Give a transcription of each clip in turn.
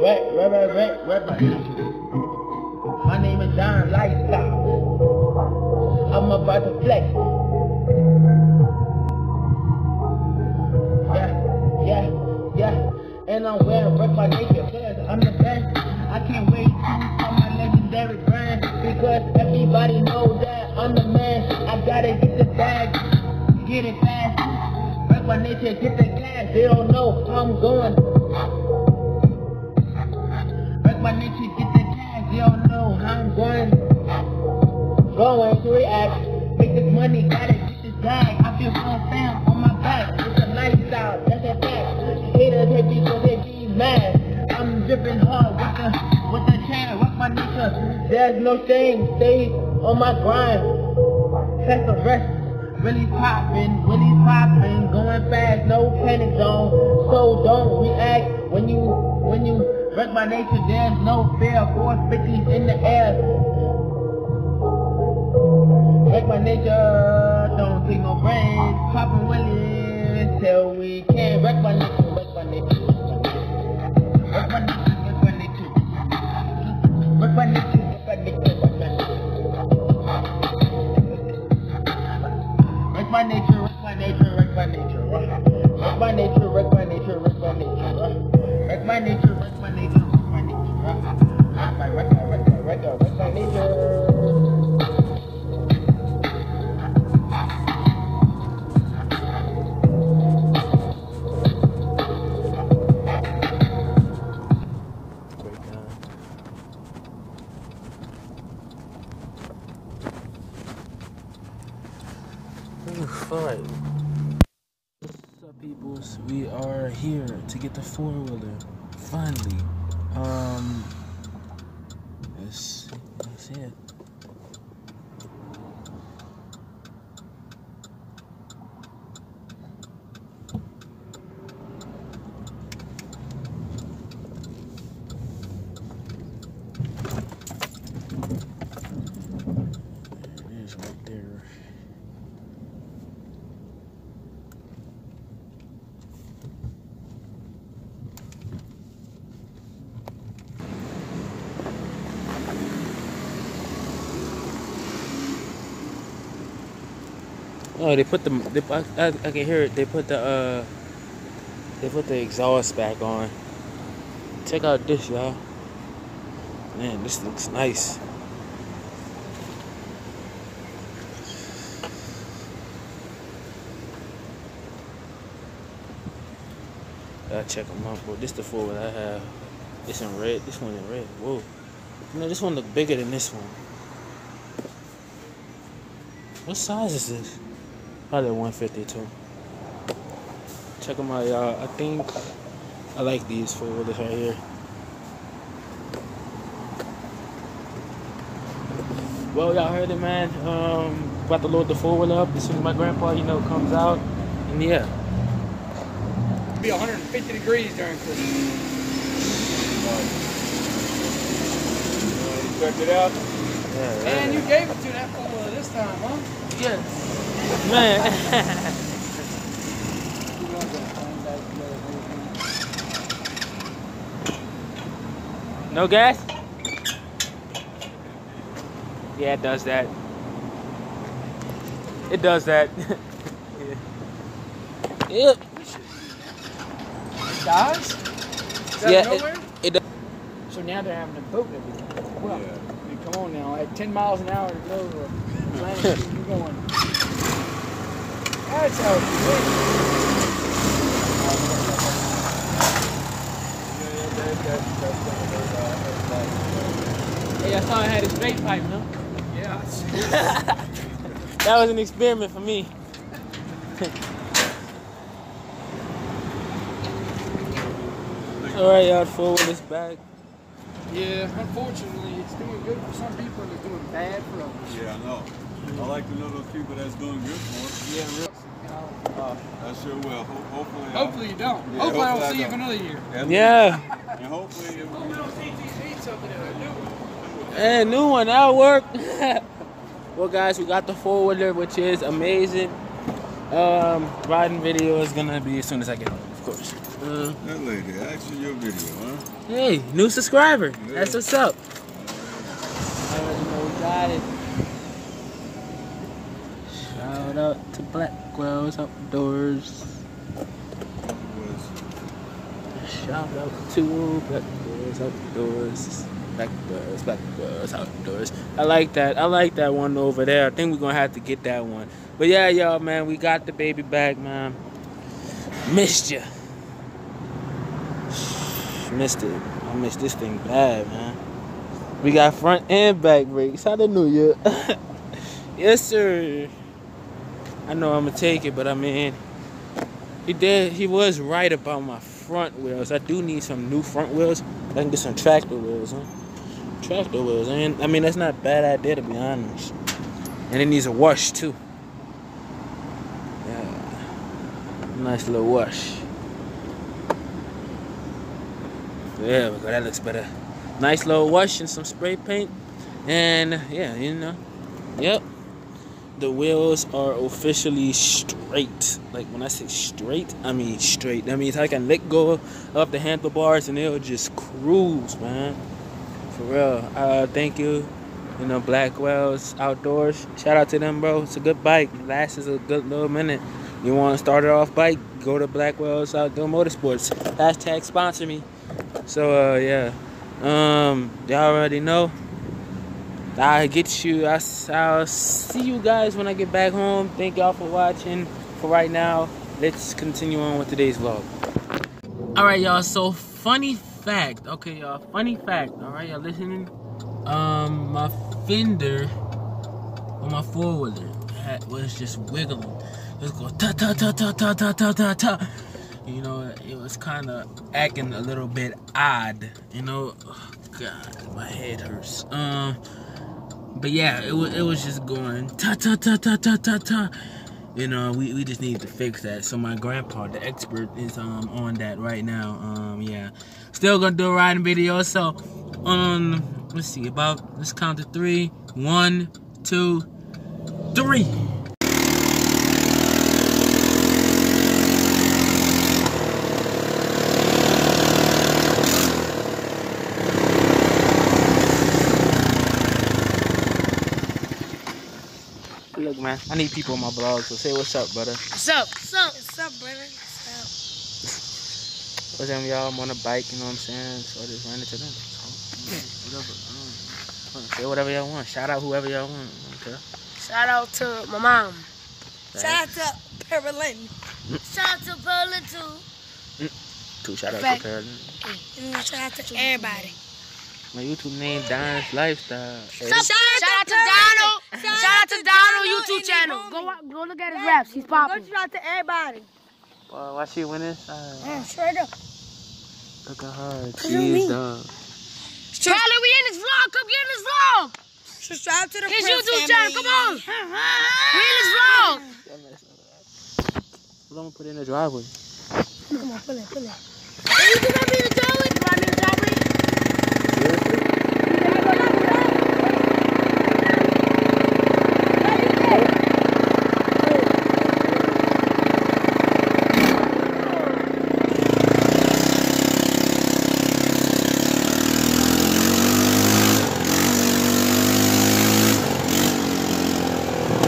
Red, red, red, red, red. My name is Don Lifestyle. I'm about to flex. Yeah, yeah, yeah. And I'm wearing Red by Nature because I'm the best. I can't wait for my legendary brand because everybody knows that I'm the man. I gotta get the bag, get it fast. Red by Nature, get the gas. They don't know how I'm going. Red by Nature, get the gas. They don't know how I'm going. Going to react. Make this money, gotta get this bag. I feel so fam on my back. It's a lifestyle, that's a fact. Haters hate me cause they be mad. I'm dripping hard with the with the chain, with my nigga. There's no shame, stay on my grind. Set the rest. Really poppin', really poppin', going fast, no panic zone. So don't react my nature. There's no fear. 450s in the air. Wreck my nature, don't take no breaks. Poppin' willies till we can't wreck my nature, wreck my nature. Wreck my nature, wreck my nature. Wreck my nature, get the four wheeler. Finally. Um. Let's, let's it. There it is right there. Oh, they put the. They, I, I, I can hear it. They put the. uh They put the exhaust back on. Check out this, y'all. Man, this looks nice. Gotta check them out, bro. This the four that I have. It's in red. This one in red. Whoa. You know, this one look bigger than this one. What size is this? Probably 152. Check them out, y'all. I think I like these four wheelers right here. Well, y'all heard it, man. Um, about to load the four wheeler up as soon as my grandpa, you know, comes out. And yeah, It'll be 150 degrees during Christmas. You checked it out? yeah, And you gave it to that fool this time, huh? yes, man. You know that phone back together, no gas? Yeah, it does that. It does that. yeah. Yep. baby. Guys? Yeah, nowhere? It does. so now they're having to boat everything. Well, Yeah. I mean, come on now. At 10 miles an hour to go to Atlantic, you're going. That's how it's Yeah, yeah, that, that, that's gonna hurt, uh, hurt like, Hey, I saw I had his vape pipe, no? Yeah. That was an experiment for me. All right, y'all, forward this back. Yeah, unfortunately, it's doing good for some people and it's doing bad for others. Yeah, I know. I like to know those people that's doing good for Yeah, real. You know, us. Uh, I sure will. Ho- hopefully. I'll- hopefully you don't. Yeah, hopefully, I hopefully don't I see you for another year. And- Yeah. And hopefully, it will. something that I knew. Hey, new one, that'll work. well, guys, we got the four wheeler, which is amazing. Um, riding video is gonna be as soon as I get home, of course. Uh, That lady, actually your video, huh? hey, new subscriber. Yeah. That's what's up. I already know we got it. Shout out to Blackwell's Outdoors. Shout out to Blackwell's Outdoors. Blackwell's, Blackwell's Outdoors. I like that. I like that one over there. I think we're gonna have to get that one. But yeah, y'all, man, we got the baby back, man. Missed ya. Missed it. I missed this thing bad, man. We got front and back brakes. Hallelujah. yes, sir. I know I'm gonna take it, but I mean, he did. He was right about my front wheels. I do need some new front wheels. I can get some tractor wheels, huh? Tractor wheels. And I mean, that's not a bad idea to be honest. And it needs a wash too. Yeah, nice little wash. There we go. That looks better. Nice little wash and some spray paint. And yeah, you know. Yep. The wheels are officially straight. Like when I say straight, I mean straight. That means I can let go of the handlebars and it'll just cruise, man. For real. Uh, thank you. You know, Blackwell's Outdoors. Shout out to them, bro. It's a good bike. Lasts a good little minute. You want to start it off bike? Go to Blackwell's Outdoor Motorsports. Hashtag sponsor me. So uh, yeah, um, y'all already know. I get you. I, will see you guys when I get back home. Thank y'all for watching. For right now, let's continue on with today's vlog. All right, y'all. So funny fact. Okay, y'all. Funny fact. All right, y'all listening. Um, my fender on my four wheeler was just wiggling. It was going ta ta ta ta ta ta ta ta ta you know, it was kind of acting a little bit odd, you know. God, my head hurts. Um, but yeah, it was it was just going ta ta ta ta ta ta ta. You know, we, we just needed to fix that. So my grandpa, the expert, is um on that right now. Um, yeah, still gonna do a riding video. So, um, let's see about let's count to three. One, two, three. Look, man, I need people on my blog, so say what's up, brother. What's up? What's up? What's up, brother? What's up, y'all? I'm on a bike, you know what I'm saying? So I just ran into them. So, whatever. Say whatever y'all want. Shout out whoever y'all want. Okay. Shout out to my mom. Shout out to Pearlin. Mm. Shout out to Pearlin too. Mm. Two shout out to Carolyn. And mm, shout out to everybody. My YouTube name, Don's Lifestyle. Hey, Shout, out to Donald. Shout out to Donald YouTube channel. Go go look at his raps. He's popping. Shout out to everybody. Boy, why she win this? Uh, Yeah, straight up. look at her. at She's me. dog. Charlie, we in this vlog. Come get in this vlog. Shout out to the His Prince YouTube family. channel. Come on. We in this vlog. Well, I'm gonna put it in the driveway. Come on, pull it, pull it. Hey, you think I be in the driveway? Do I be in the driveway?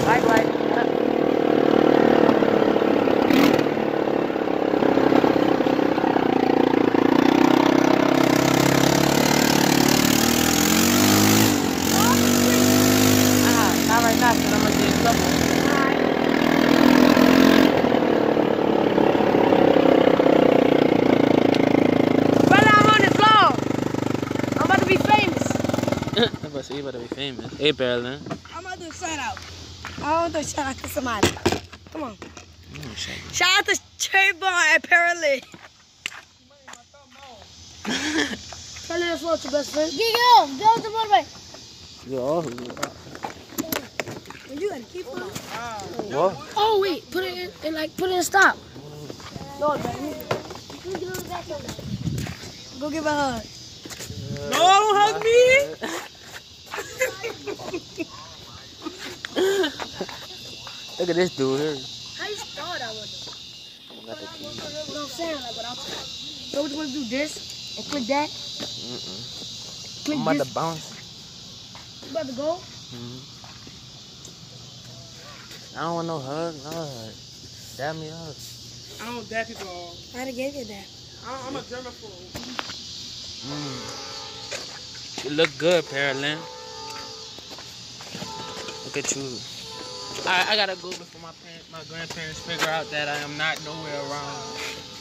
Bike light. Ah, not right now, 'cause I'm gonna get in trouble. Brother, I'm on this vlog. I'm about to be famous. I'm about to say you better be famous. Hey, Berlin. I'm gonna do a shout out. I want to shout out to somebody. Come on. Mm, oh, shit. Shout out to Trayvon and Pearlin. Charlie, that's what's your best friend. Get go. Go to the motorbike. You're all. You gotta keep on. What? Oh, wait. Put it in, and like, put it in stop. No, baby. Go give a hug. No, don't hug me. Look at this dude here. How you start that one? Got the key. You know what I'm saying? Like without that. So what you want to do? This and click that. Mm-mm. Click I'm about this. to bounce. You about to go? Mhm. I don't want no hug. No hug. Dab me up. I don't dap people all. I already gave you that. I- I'm a germaphobe. Mm. You look good, Paralyn. Look at you. I, gotta go before my parents, my grandparents figure out that I am not nowhere around.